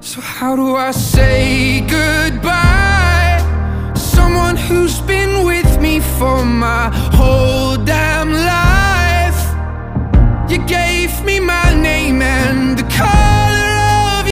So how do I say goodbye? Someone who's been with me for my whole damn life. You gave me my